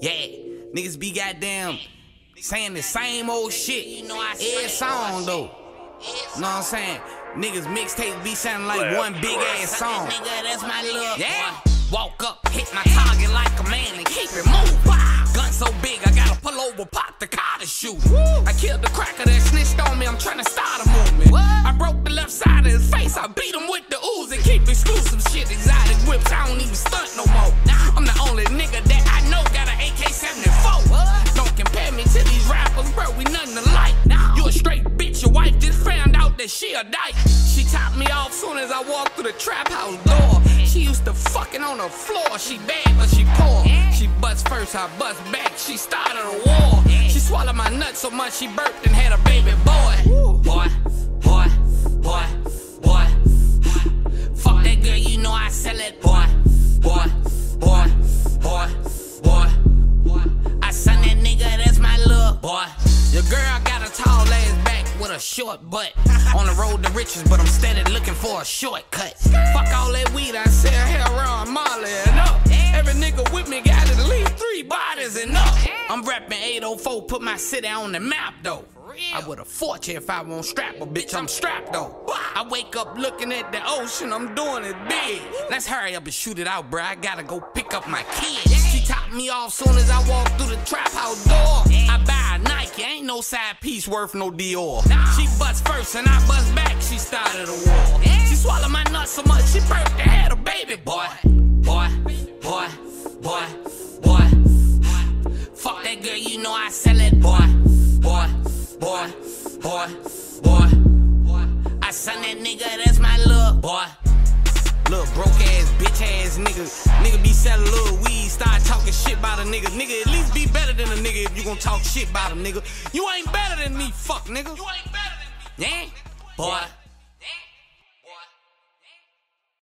Yeah, niggas be goddamn saying the same old shit. You know I Every song though. Know what I'm saying? Niggas mixtapes be sounding like one big ass song. Nigga, that's my little Yeah. Walk up, hit my target like a man and keep it moving. Gun so big, I gotta pull over, pop the car to shoot. I killed the cracker that snitched on me, I'm trying to start a movement. I broke the left side of his face, I beat him with the ooze and keep exclusive shit, exotic whips. I don't even stunt no more. She a dyke. She topped me off soon as I walked through the trap house door. She used to fucking on the floor, she bad but she poor. She bust first, I bust back, she started a war. She swallowed my nuts so much she burped and had a baby boy. Boy, boy, boy, boy. Fuck that girl, you know I sell it, boy. Boy, boy, boy, boy. I son that nigga, that's my little boy. Your girl got a tall ass back with a short butt. On the road to riches, but I'm steady looking for a shortcut. Fuck all that weed, I sell heroin, Molly, and up. Every nigga with me got at least three bodies and up. I'm rapping 804, put my city on the map though. I would have fought you if I won't strap a bitch, I'm strapped though. I wake up looking at the ocean, I'm doing it big. Let's hurry up and shoot it out, bruh. I gotta go pick up my kids. She topped me off soon as I walk through the trap house door. I buy a Nike, ain't no side piece worth no Dior. She bust first and I bust back, she started a war. She swallowed my nuts so much, she burped and had a baby boy. Boy, boy, boy, boy. Fuck that girl, you know I sell it, boy. Boy, boy, boy, boy. I son that nigga, that's my little boy. Little broke ass, bitch ass nigga. Nigga be selling little weed, start talking shit about a nigga. Nigga, at least be better than a nigga if you gon' talk shit about a nigga. You ain't better than me, fuck nigga. You ain't better than me. Yeah? Boy.